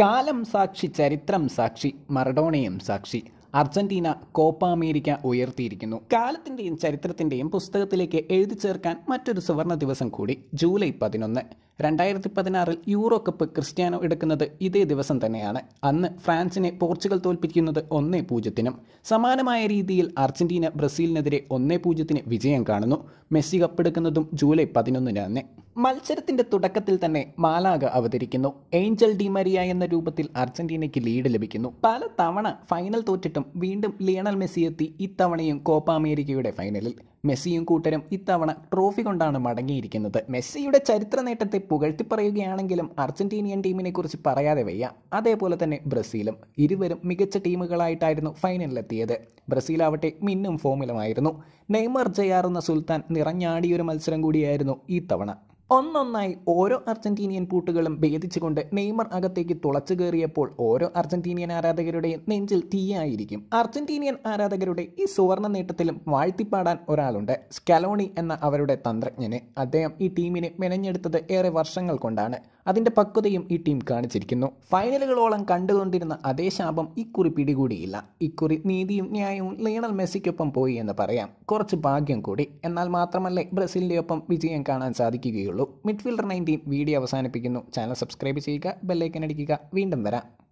കാലം സാക്ഷി ചരിത്രം സാക്ഷി മറഡോണയും സാക്ഷി. അർജന്റീന കോപ്പ അമേരിക്ക ഉയർത്തിയിരിക്കുന്നു. കാലത്തിന്റെയും ചരിത്രത്തിന്റെയും പുസ്തകത്തിലേക്ക് എഴുതി ചേർക്കാൻ മറ്റൊരു സുവർണ ദിവസം കൂടി ജൂലൈ പതിനൊന്ന്. രണ്ടായിരത്തി പതിനാറിൽ യൂറോ കപ്പ് ക്രിസ്ത്യാനോ എടുക്കുന്നത് ഇതേ ദിവസം തന്നെയാണ്. അന്ന് ഫ്രാൻസിനെ പോർച്ചുഗൽ തോൽപ്പിക്കുന്നത് ഒന്നേ പൂജ്യത്തിനും. സമാനമായ രീതിയിൽ അർജന്റീന ബ്രസീലിനെതിരെ ഒന്നേ പൂജ്യത്തിന് വിജയം കാണുന്നു. മെസ്സി കപ്പെടുക്കുന്നതും ജൂലൈ പതിനൊന്നിന് തന്നെ മത്സരത്തിന്റെ തുടക്കത്തിൽ തന്നെ മാലാഗ അവതരിക്കുന്നു. ഏഞ്ചൽ ഡിമരിയ എന്ന രൂപത്തിൽ അർജന്റീനയ്ക്ക് ലീഡ് ലഭിക്കുന്നു. പല തവണ ഫൈനൽ തോറ്റിട്ടും വീണ്ടും ലിയണൽ മെസ്സി എത്തി ഇത്തവണയും കോപ്പ അമേരിക്കയുടെ ഫൈനലിൽ മെസ്സിയും കൂട്ടരും ഇത്തവണ ട്രോഫി കൊണ്ടാണ് മടങ്ങിയിരിക്കുന്നത്. മെസ്സിയുടെ ചരിത്ര നേട്ടത്തെ പുകഴ്ത്തി പറയുകയാണെങ്കിലും അർജന്റീനിയൻ ടീമിനെ കുറിച്ച് പറയാതെ വയ്യ. അതേപോലെ തന്നെ ബ്രസീലും ഇരുവരും മികച്ച ടീമുകളായിട്ടായിരുന്നു ഫൈനലിലെത്തിയത് ബ്രസീലാവട്ടെ മിന്നും ഫോമിലുമായിരുന്നു നെയ്മർ ജയാറുന്ന സുൽത്താൻ നിറഞ്ഞാടിയൊരു മത്സരം കൂടിയായിരുന്നു ഈ തവണ ഒന്നൊന്നായി ഓരോ അർജന്റീനിയൻ പൂട്ടുകളും ഭേദിച്ചുകൊണ്ട് നെയ്മർ അകത്തേക്ക് തുളച്ചു കയറിയപ്പോൾ ഓരോ അർജന്റീനിയൻ ആരാധകരുടെയും നെഞ്ചിൽ തീയായിരിക്കും. അർജന്റീനിയൻ ആരാധകരുടെ ഈ സുവർണ നേട്ടത്തിലും വാഴ്ത്തിപ്പാടാൻ ഒരാളുണ്ട് സ്കലോണി എന്ന അവരുടെ തന്ത്രജ്ഞന്. അദ്ദേഹം ഈ ടീമിനെ മെനഞ്ഞെടുത്തത് ഏറെ വർഷങ്ങൾ കൊണ്ടാണ്. അതിന്റെ പക്വതയും ഈ ടീം കാണിച്ചിരിക്കുന്നു. ഫൈനലുകളോളം കണ്ടുകൊണ്ടിരുന്ന അതേ ശാപം ഇക്കുറി പിടികൂടിയില്ല. ഇക്കുറി നീതിയും ന്യായവും ലിയണൽ മെസ്സിക്കൊപ്പം പോയി എന്ന് പറയാം. കുറച്ച് ഭാഗ്യം കൂടി. എന്നാൽ മാത്രമല്ലേ ബ്രസീലിന്റെ ഒപ്പം വിജയം കാണാൻ സാധിക്കുകയുള്ളൂ. മിഡ്ഫീൽഡർ നയന്റീൻ വീഡിയോ അവസാനിപ്പിക്കുന്നു. ചാനൽ സബ്സ്ക്രൈബ് ചെയ്യുക ബെല്ലൈക്കൻ അടിക്കുക. വീണ്ടും വരാം.